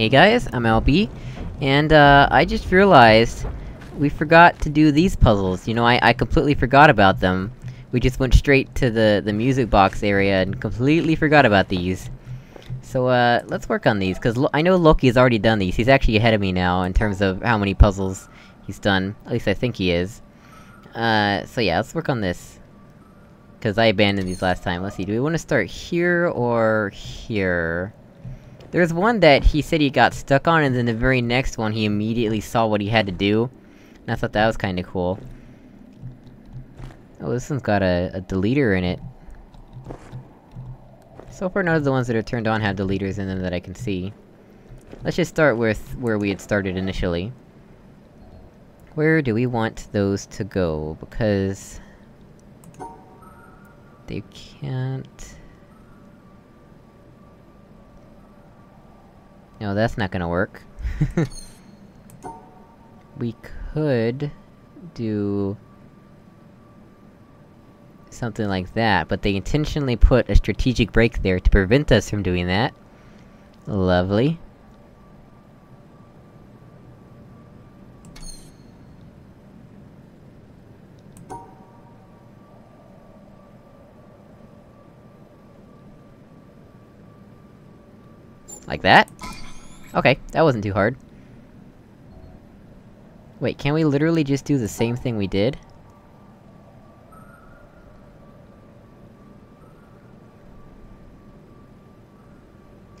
Hey guys, I'm LB, and uh, I just realized we forgot to do these puzzles. You know, I- I completely forgot about them. We just went straight to the- the music box area and completely forgot about these. So, uh, let's work on these, cause I know Loki's already done these, he's actually ahead of me now in terms of how many puzzles he's done. At least I think he is. Uh, so yeah, let's work on this. Cause I abandoned these last time. Let's see, do we wanna start here, or here? There's one that he said he got stuck on, and then the very next one he immediately saw what he had to do. And I thought that was kinda cool. Oh, this one's got a, a deleter in it. So far none of the ones that are turned on have deleters in them that I can see. Let's just start with where we had started initially. Where do we want those to go? Because... They can't... No, that's not gonna work. we could... do... something like that, but they intentionally put a strategic break there to prevent us from doing that. Lovely. Like that? Okay, that wasn't too hard. Wait, can we literally just do the same thing we did?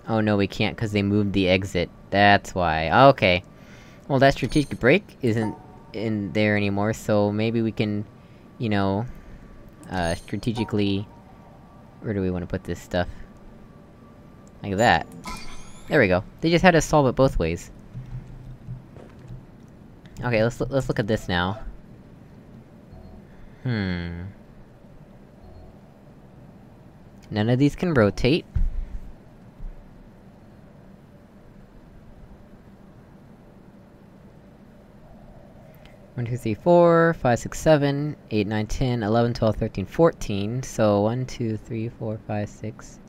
Oh no, we can't, cause they moved the exit. That's why. Okay. Well, that strategic break isn't in there anymore, so maybe we can, you know... Uh, strategically... Where do we want to put this stuff? Like that. There we go. They just had to solve it both ways. Okay, let's let's look at this now. Hmm... None of these can rotate. One, two, three, four, five, six, seven, eight, nine, ten, eleven, twelve, thirteen, fourteen. So, one, two, three, four, five, six.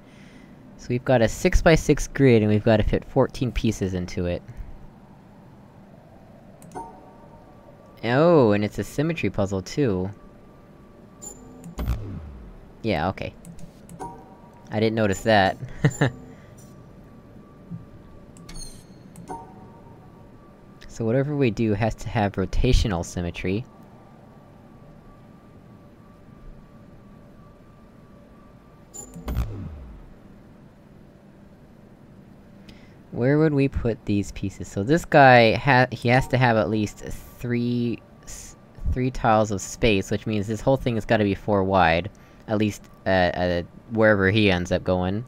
So we've got a 6x6 grid, and we've gotta fit 14 pieces into it. Oh, and it's a symmetry puzzle, too. Yeah, okay. I didn't notice that. so whatever we do has to have rotational symmetry. Where would we put these pieces? So this guy he has to have at least three... three tiles of space, which means this whole thing has gotta be four wide. At least, uh, uh, wherever he ends up going.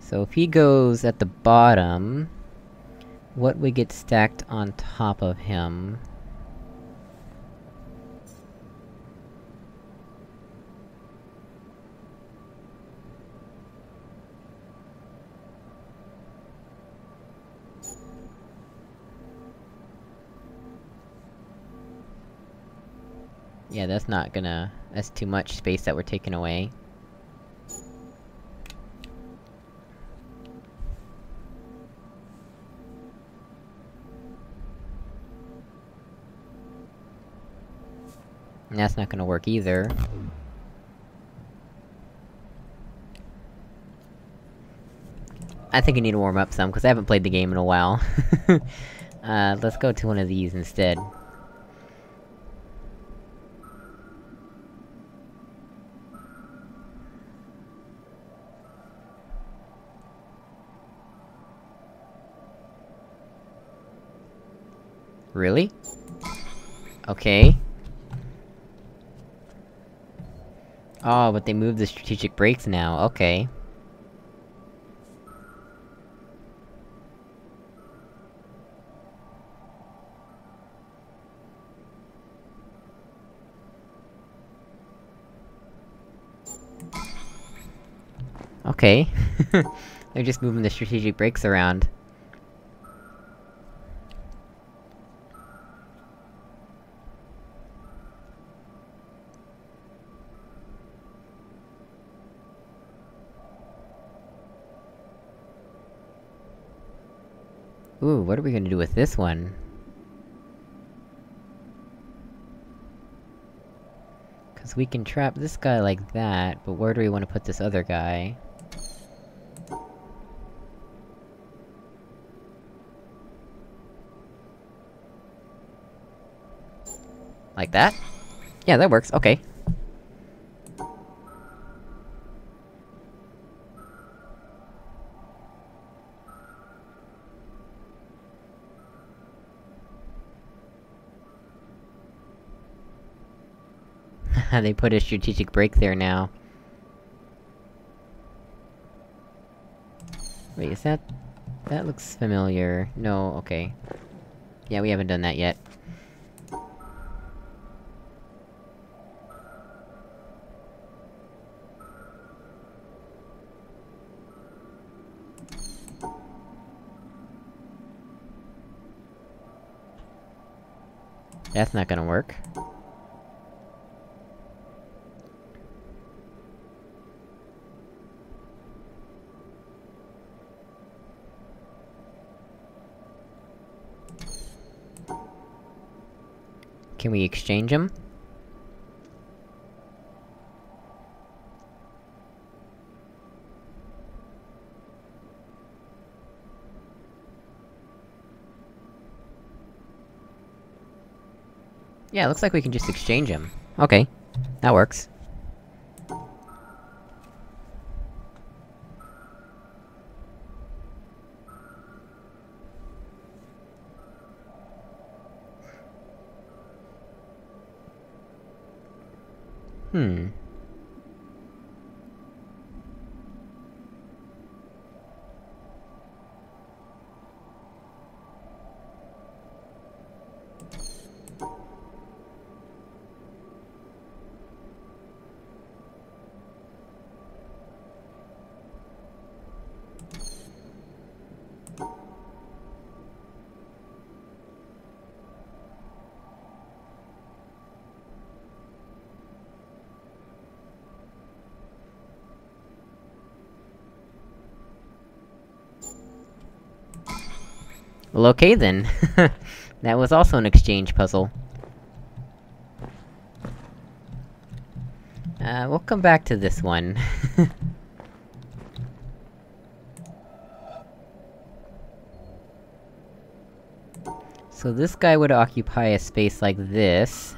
So if he goes at the bottom... What would get stacked on top of him? Yeah, that's not gonna... That's too much space that we're taking away. And that's not gonna work either. I think I need to warm up some, because I haven't played the game in a while. uh, let's go to one of these instead. Really? Okay. Oh, but they moved the strategic breaks now, okay. Okay. They're just moving the strategic breaks around. Ooh, what are we gonna do with this one? Cause we can trap this guy like that, but where do we want to put this other guy? Like that? Yeah, that works, okay. they put a strategic break there now. Wait, is that... That looks familiar. No, okay. Yeah, we haven't done that yet. That's not gonna work. Can we exchange them? Yeah, it looks like we can just exchange them. Okay. That works. Hmm. Well, okay then. that was also an exchange puzzle. Uh, we'll come back to this one. so this guy would occupy a space like this.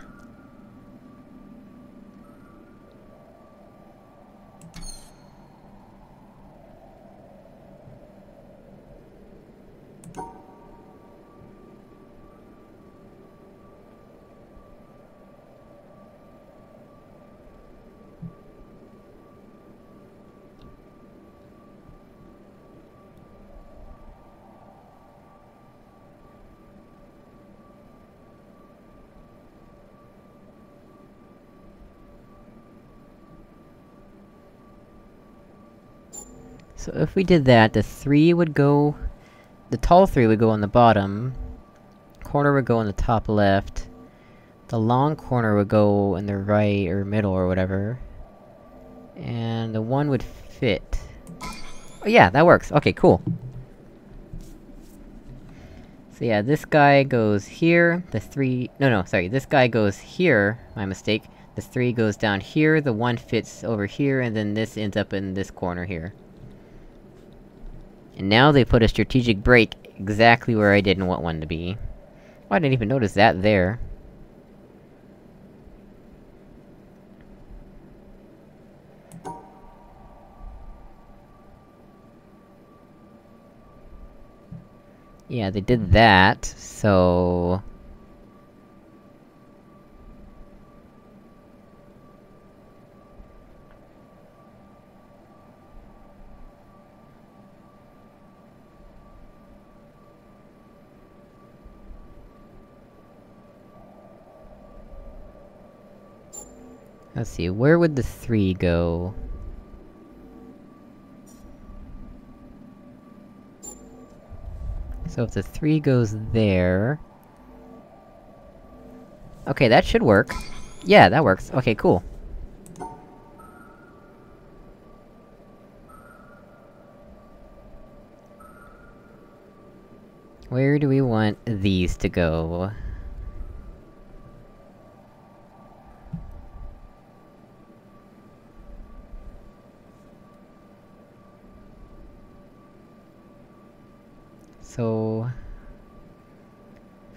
So if we did that, the three would go... The tall three would go on the bottom, corner would go on the top left, the long corner would go in the right or middle or whatever, and the one would fit. Oh yeah, that works, okay, cool. So yeah, this guy goes here, the three- no no, sorry, this guy goes here, my mistake. The three goes down here, the one fits over here, and then this ends up in this corner here. And now they put a strategic break exactly where I didn't want one to be. Well, I didn't even notice that there. Yeah, they did hmm. that, so... Let's see, where would the three go? So if the three goes there... Okay, that should work. Yeah, that works. Okay, cool. Where do we want these to go? So...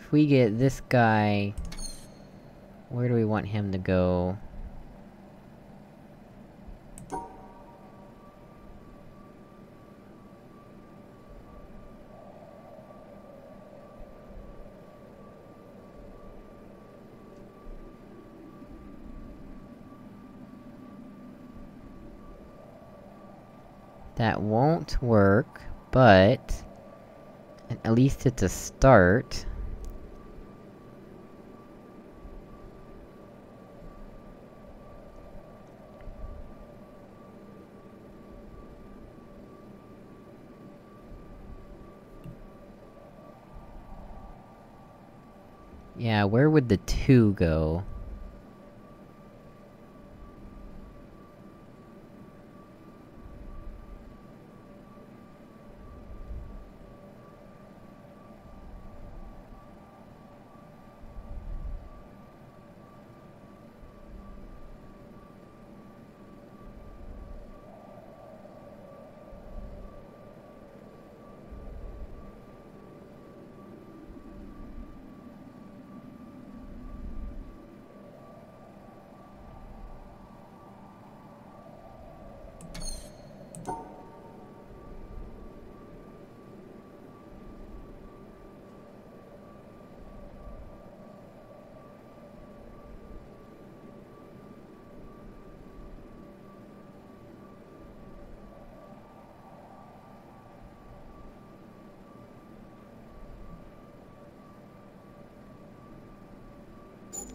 If we get this guy... Where do we want him to go? That won't work, but... At least it's a start. Yeah, where would the two go?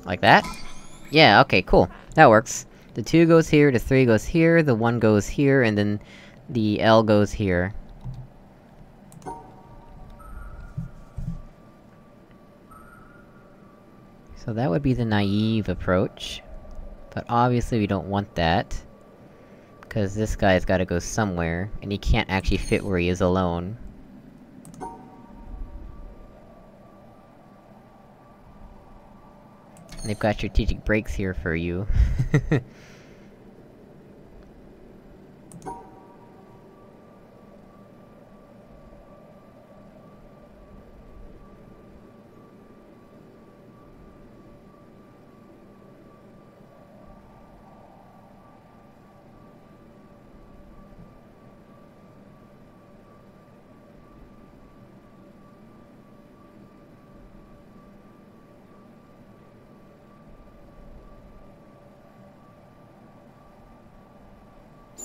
Like that? Yeah, okay, cool. That works. The 2 goes here, the 3 goes here, the 1 goes here, and then... the L goes here. So that would be the naive approach. But obviously we don't want that. Cause this guy's gotta go somewhere, and he can't actually fit where he is alone. They've got strategic breaks here for you.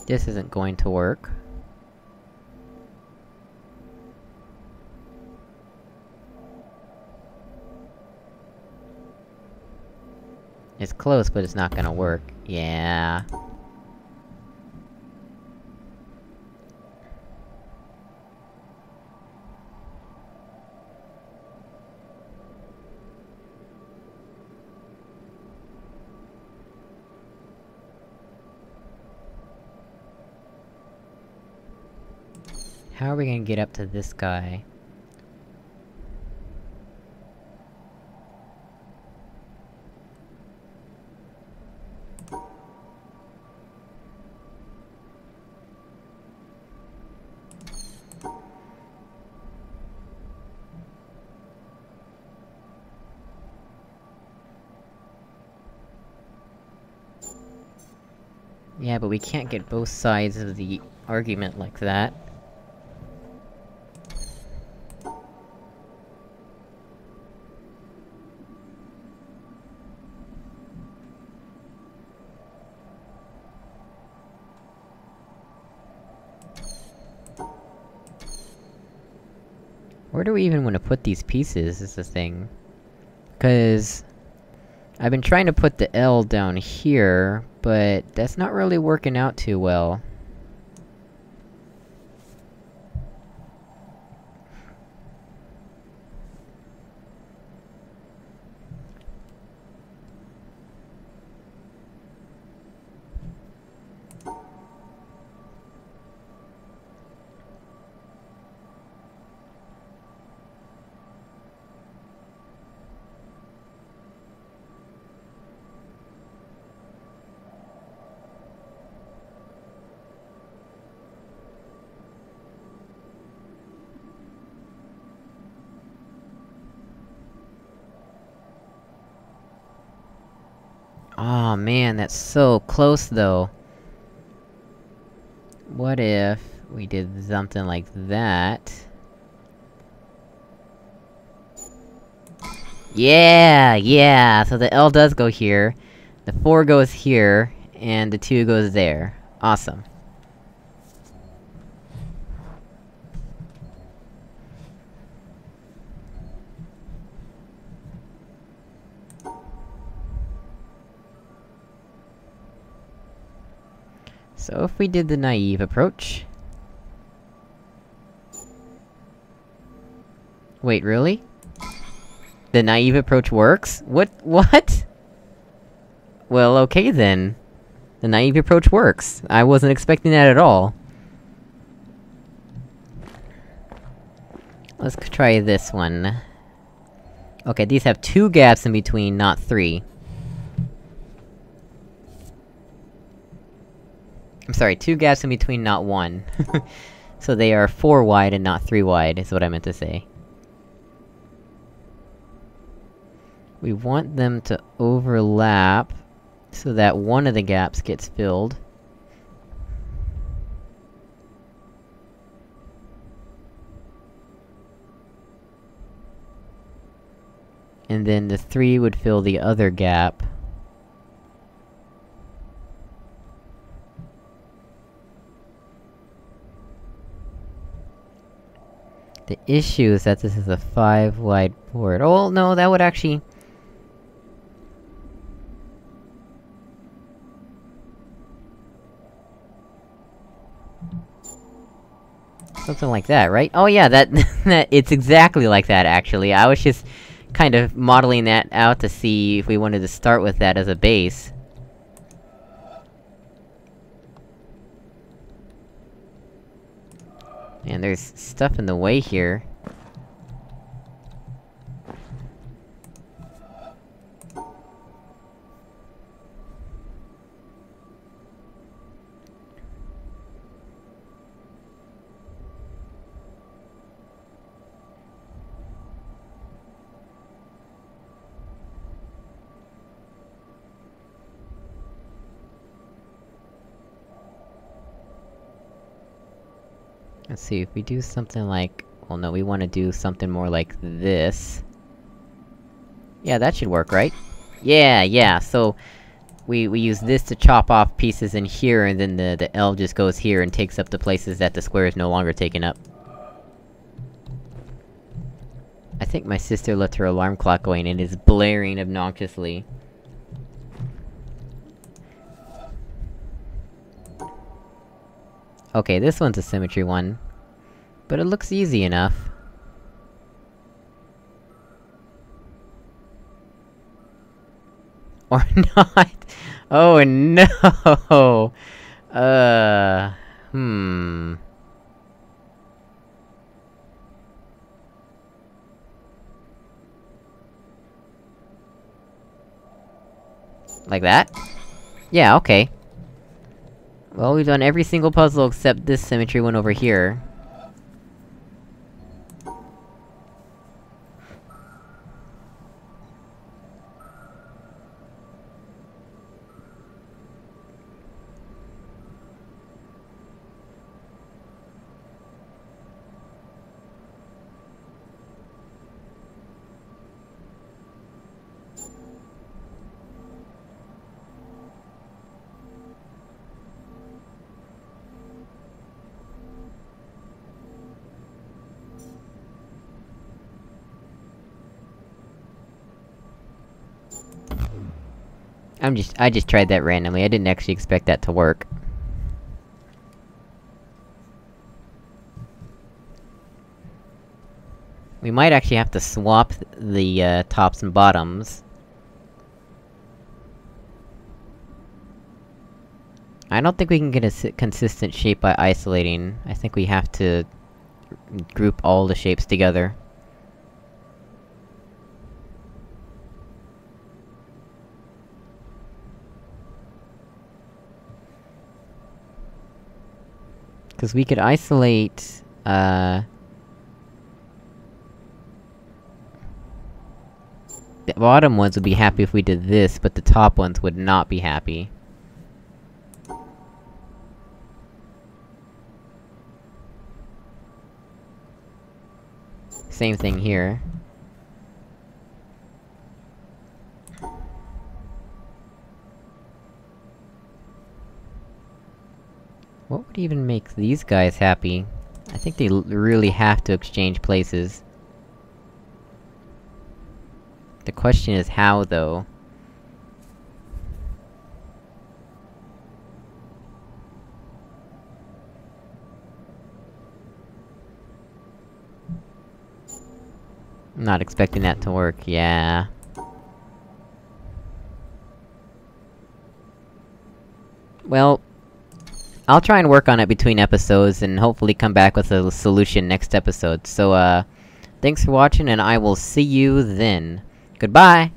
This isn't going to work. It's close, but it's not gonna work. Yeah... How are we gonna get up to this guy? Yeah, but we can't get both sides of the argument like that. Do we even want to put these pieces, is the thing. Cause... I've been trying to put the L down here, but that's not really working out too well. Oh man, that's so close though. What if we did something like that? Yeah! Yeah! So the L does go here, the 4 goes here, and the 2 goes there. Awesome. So if we did the naive approach... Wait, really? The naive approach works? What- what? Well, okay then. The naive approach works. I wasn't expecting that at all. Let's try this one. Okay, these have two gaps in between, not three. I'm sorry, two gaps in between, not one. so they are four wide and not three wide, is what I meant to say. We want them to overlap, so that one of the gaps gets filled. And then the three would fill the other gap. The issue is that this is a five-wide board. Oh, no, that would actually... Something like that, right? Oh yeah, that- that- it's exactly like that, actually. I was just kind of modeling that out to see if we wanted to start with that as a base. And there's stuff in the way here. See, if we do something like... Well, no, we wanna do something more like this. Yeah, that should work, right? Yeah, yeah, so... We- we use this to chop off pieces in here, and then the- the L just goes here and takes up the places that the square is no longer taking up. I think my sister left her alarm clock going and is blaring obnoxiously. Okay, this one's a symmetry one. But it looks easy enough. Or not! Oh no! Uh... Hmm... Like that? Yeah, okay. Well, we've done every single puzzle except this symmetry one over here. I'm just- I just tried that randomly, I didn't actually expect that to work. We might actually have to swap the, uh, tops and bottoms. I don't think we can get a consistent shape by isolating. I think we have to... group all the shapes together. Cause we could isolate, uh... The bottom ones would be happy if we did this, but the top ones would not be happy. Same thing here. Even make these guys happy? I think they really have to exchange places. The question is how, though. I'm not expecting that to work, yeah. Well... I'll try and work on it between episodes, and hopefully come back with a solution next episode, so uh... Thanks for watching, and I will see you then. Goodbye!